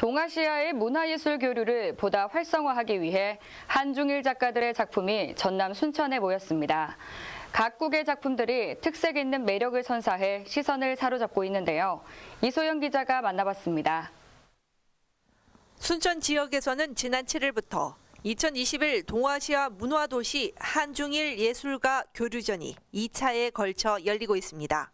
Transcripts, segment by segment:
동아시아의 문화예술 교류를 보다 활성화하기 위해 한중일 작가들의 작품이 전남 순천에 모였습니다. 각국의 작품들이 특색 있는 매력을 선사해 시선을 사로잡고 있는데요. 이소영 기자가 만나봤습니다. 순천 지역에서는 지난 7일부터 2021 동아시아 문화도시 한중일 예술가 교류전이 2차에 걸쳐 열리고 있습니다.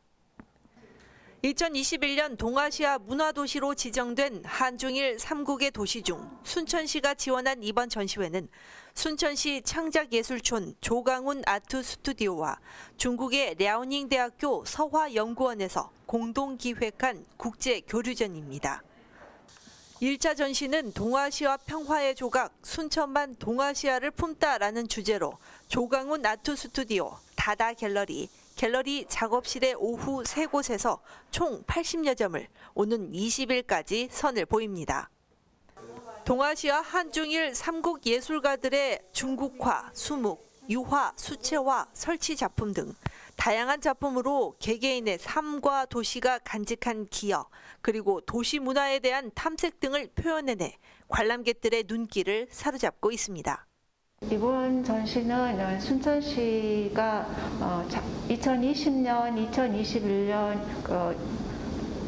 2021년 동아시아 문화도시로 지정된 한중일 3국의 도시 중 순천시가 지원한 이번 전시회는 순천시 창작예술촌 조강훈 아트 스튜디오와 중국의 랴오닝 대학교 서화연구원에서 공동 기획한 국제 교류전입니다. 1차 전시는 동아시아 평화의 조각 순천만 동아시아를 품다라는 주제로 조강훈 아트 스튜디오, 다다 갤러리, 갤러리 작업실의 오후 세 곳에서 총 80여 점을 오는 20일까지 선을 보입니다. 동아시아 한중일 3국 예술가들의 중국화, 수묵, 유화, 수채화, 설치 작품 등 다양한 작품으로 개개인의 삶과 도시가 간직한 기억, 그리고 도시 문화에 대한 탐색 등을 표현해내 관람객들의 눈길을 사로잡고 있습니다. 이번 전시는 순천시가 2020년, 2021년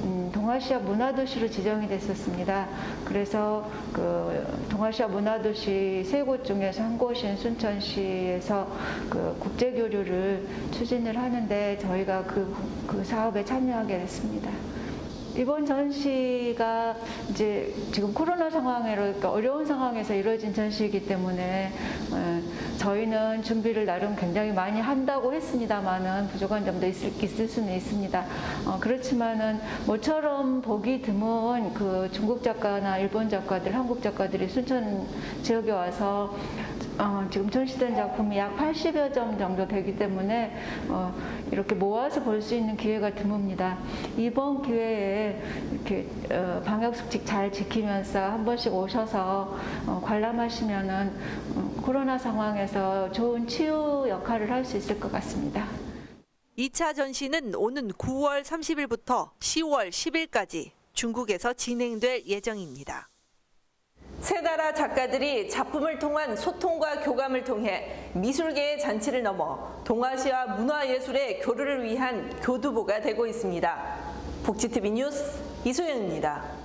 음, 동아시아 문화도시로 지정이 됐었습니다. 그래서 그 동아시아 문화도시 세 곳 중에서 한 곳인 순천시에서 그 국제 교류를 추진을 하는데 저희가 그, 그 사업에 참여하게 됐습니다. 이번 전시가 이제 지금 코로나 상황으로 그러니까 어려운 상황에서 이루어진 전시이기 때문에 어, 저희는 준비를 나름 굉장히 많이 한다고 했습니다만은 부족한 점도 있을, 있을 수는 있습니다. 어, 그렇지만은 모처럼 보기 드문 그 중국 작가나 일본 작가들, 한국 작가들이 순천 지역에 와서 어, 지금 전시된 작품이 약 80여 점 정도 되기 때문에 어, 이렇게 모아서 볼 수 있는 기회가 드뭅니다. 이번 기회에 이렇게 어, 방역 수칙 잘 지키면서 한 번씩 오셔서 어, 관람하시면은 어, 코로나 상황에서 좋은 치유 역할을 할 수 있을 것 같습니다. 2차 전시는 오는 9월 30일부터 10월 10일까지 중국에서 진행될 예정입니다. 세 나라 작가들이 작품을 통한 소통과 교감을 통해 미술계의 잔치를 넘어 동아시아 문화예술의 교류를 위한 교두보가 되고 있습니다. 복지TV 뉴스 이소연입니다.